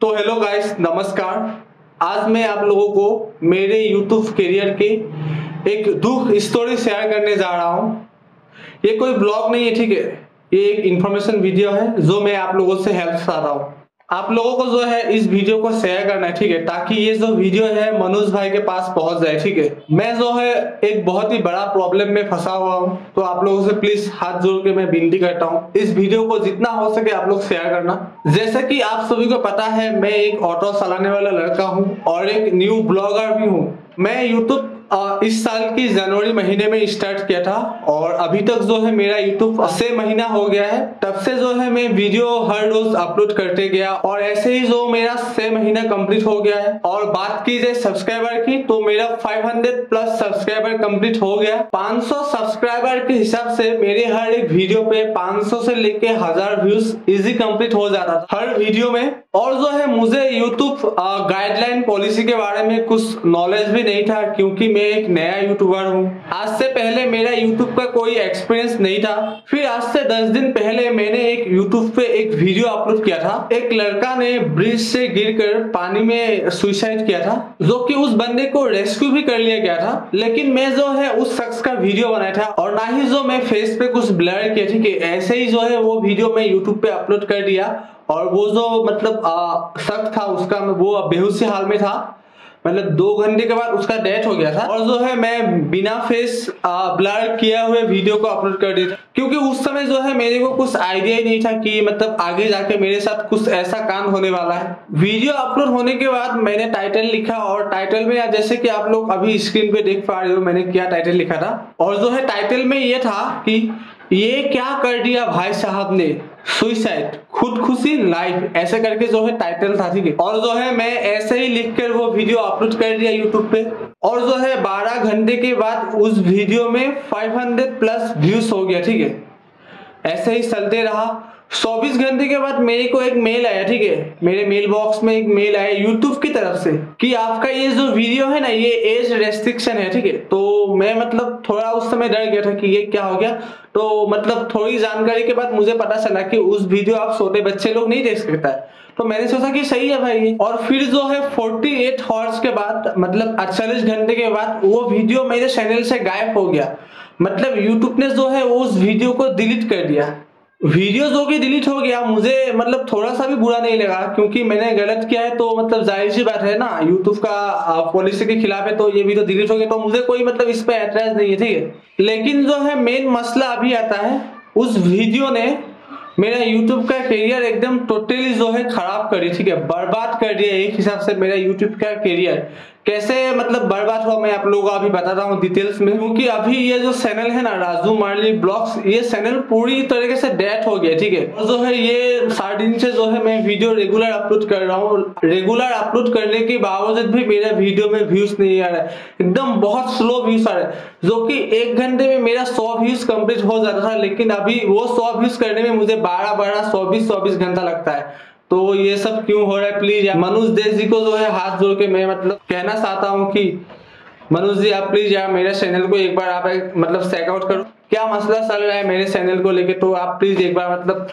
तो hello guys नमस्कार। आज मैं आप लोगों को मेरे यूट्यूब करियर के एक दुख स्टोरी शेयर करने जा रहा हूँ। ये कोई ब्लॉग नहीं है, ठीक है? ये एक इंफॉर्मेशन वीडियो है, जो मैं आप लोगों से हेल्प चाह रहा हूँ। आप लोगों को जो है इस वीडियो को शेयर करना है, ठीक है? ताकि ये जो वीडियो है मनोज भाई के पास पहुँच जाए, ठीक है? मैं जो है एक बहुत ही बड़ा प्रॉब्लम में फंसा हुआ हूँ तो आप लोगों से प्लीज़ हाथ जोड़ के मैं विनती करता हूँ, इस वीडियो को जितना हो सके आप लोग शेयर करना। जैसे कि आप सभी को पता है, मैं एक ऑटो चलाने वाला लड़का हूँ और एक न्यू ब्लॉगर भी हूँ। मैं यूट्यूब इस साल की जनवरी महीने में स्टार्ट किया था और अभी तक जो है मेरा यूट्यूब से महीना हो गया है, तब से जो है मैं वीडियो हर रोज अपलोड करते गया और ऐसे ही जो मेरा छह महीना कंप्लीट हो गया है और बात की जाए सब्सक्राइबर की तो मेरा 500 प्लस सब्सक्राइबर कंप्लीट हो गया। 500 सब्सक्राइबर के हिसाब से मेरे हर एक वीडियो पे 500 से लेके हज़ार व्यूज़ इजी कंप्लीट हो जाता था। हर वीडियो में। और जो है मुझे यूट्यूब गाइडलाइन पॉलिसी के बारे में कुछ नॉलेज भी नहीं था, क्योंकि मैं एक नया यूट्यूबर हूँ। आज से पहले मेरा यूट्यूब का कोई एक्सपीरियंस नहीं था। फिर आज से दस दिन पहले मैंने एक यूट्यूब पे एक वीडियो अपलोड किया था। एक लड़का ने ब्रिज से गिरकर पानी में सुइसाइड किया था, जो कि उस बंदे को रेस्क्यू भी कर लिया गया था। लेकिन मैं जो है, उस शख्स का वीडियो बनाया था और ना ही जो मैं फेस पे कुछ ब्लर किया, ठीक है? ऐसे ही जो है, वो वीडियो मैं यूट्यूब पे अपलोड कर दिया और वो जो मतलब शख्स था उसका, वो बेहोशी हाल में था। मतलब दो घंटे के बाद उसका डेथ हो गया था। और जो है, मैं बिना फेस ब्लर किया हुए वीडियो को अपलोड कर दिया। क्योंकि उस समय जो है, मेरे को कुछ आइडिया ही नहीं था कि मतलब आगे जाके मेरे साथ कुछ ऐसा काम होने वाला है। वीडियो अपलोड होने के बाद मैंने टाइटल लिखा और टाइटल में जैसे कि आप लोग अभी स्क्रीन पे देख पा रहे हो, मैंने क्या टाइटल लिखा था। और जो है टाइटल में ये था कि ये क्या कर दिया भाई साहब ने? सुइसाइड खुदकुशी लाइफ ऐसे करके जो है टाइटल था, ठीक है? और जो है मैं ऐसे ही लिख कर वो वीडियो अपलोड कर दिया यूट्यूब पे। और जो है 12 घंटे के बाद उस वीडियो में 500 प्लस व्यूज़ हो गया, ठीक है? ऐसे ही चलते रहा। चौबीस घंटे के बाद मेरे को एक मेल आया, ठीक है? मेरे मेल बॉक्स में एक मेल आया यूट्यूब की तरफ़ से कि आपका ये जो वीडियो है ना, ये एज रेस्ट्रिक्शन है, ठीक है? तो मैं मतलब थोड़ा उस समय डर गया था कि ये क्या हो गया। तो मतलब थोड़ी जानकारी के बाद मुझे पता चला कि उस वीडियो आप छोटे बच्चे लोग नहीं देख सकता है। तो मैंने सोचा कि सही है भाई। और फिर जो है 48 हॉर्स के बाद मतलब अड़तालीस घंटे के बाद वो वीडियो मेरे चैनल से गायब हो गया। मतलब यूट्यूब ने जो है उस वीडियो को डिलीट कर दिया। वीडियो जो कि डिलीट हो गया। मुझे मतलब थोड़ा सा भी बुरा नहीं लगा, क्योंकि मैंने गलत किया है तो मतलब ज़ाहिर सी बात है ना यूट्यूब का पॉलिसी के खिलाफ है तो ये वीडियो डिलीट हो गया तो मुझे कोई मतलब इस पर एतराज़ नहीं है, ठीक है? लेकिन जो है मेन मसला अभी आता है, उस वीडियो ने मेरा यूट्यूब का करियर एकदम टोटली जो है खराब कर दिया, ठीक है? बर्बाद कर दिया, एक हिसाब से मेरा यूट्यूब का करियर कैसे मतलब बर्बाद हुआ मैं आप लोगों को अभी बताता हूँ डिटेल्स में क्योंकि अभी ये जो चैनल है ना, राजू मार्ली ब्लॉग्स, ये चैनल पूरी तरीके से डेथ हो गया, ठीक है? और जो है ये सात दिन से जो है मैं वीडियो रेगुलर अपलोड कर रहा हूँ। रेगुलर अपलोड करने के बावजूद भी मेरे वीडियो में व्यूज़ नहीं आ रहा है। एकदम बहुत स्लो व्यूज़ आ रहा है, जो कि एक घंटे में मेरा सौ व्यूज़ कंप्लीट हो जाता था, लेकिन अभी वो सौ व्यूज़ करने में मुझे बारह बारह, चौबीस चौबीस घंटा लगता है। तो ये सब क्यों हो रहा है? प्लीज़ मनुष्य देश जी को जो है हाथ जोड़ के मैं मतलब कहना चाहता हूँ कि मनुज जी आप प्लीज़ यार मेरे चैनल को एक बार आप एक, मतलब चेकआउट करो। क्या मसला चल रहा है मेरे चैनल को लेके? तो आप प्लीज़ एक बार मतलब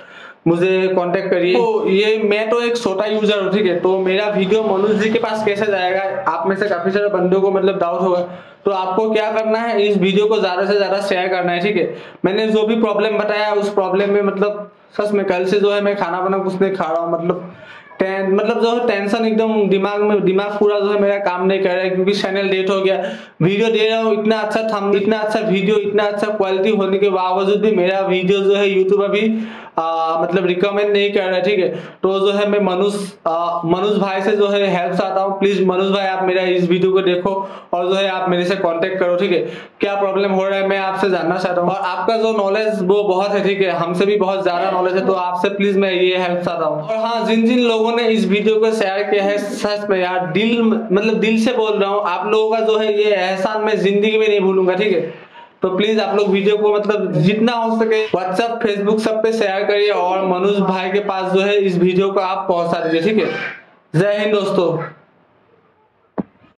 मुझे कांटेक्ट करिए। तो ये मैं तो एक छोटा यूज़र हूँ ठीक है? तो मेरा वीडियो मनोज जी के पास कैसे जाएगा? आप में से काफ़ी सारे बंदों को मतलब डाउट होगा। तो आपको क्या करना है? इस वीडियो को ज़्यादा से ज़्यादा शेयर करना है ठीक है? मैंने जो भी प्रॉब्लम बताया उस प्रॉब्लम में मतलब सच में कल से जो है मैं खाना बना कुछ नहीं खा रहा हूँ मतलब टें, मतलब जो है टेंशन एकदम दिमाग में दिमाग पूरा जो है मेरा काम नहीं कर रहा है क्योंकि चैनल डेट हो गया। वीडियो दे रहा हूँ इतना अच्छा थम इतना अच्छा वीडियो इतना अच्छा क्वालिटी होने के बावजूद भी मेरा वीडियो जो है यूट्यूब अभी आ, मतलब रिकमेंड नहीं कर रहा ठीक है? तो जो है मैं मनुष मनुष भाई से जो है हेल्प चाहता हूँ। प्लीज़ मनुष भाई आप मेरा इस वीडियो को देखो और जो है आप मेरे से कांटेक्ट करो ठीक है? क्या प्रॉब्लम हो रहा है मैं आपसे जानना चाहता हूँ। और आपका जो नॉलेज वो बहुत है ठीक है? हमसे भी बहुत ज़्यादा नॉलेज है तो आपसे प्लीज़ मैं ये हेल्प चाहता हूँ। और हाँ जिन जिन लोगों ने इस वीडियो को शेयर किया है सच में यार दिल मतलब दिल से बोल रहा हूँ आप लोगों का जो है ये एहसान मैं ज़िंदगी में नहीं भूलूँगा ठीक है? तो प्लीज़ आप लोग वीडियो को मतलब जितना हो सके व्हाट्सएप फेसबुक सब पे शेयर करिए और मनोज भाई के पास जो है इस वीडियो को आप पहुँचा दीजिए, ठीक है? जय हिंद दोस्तों।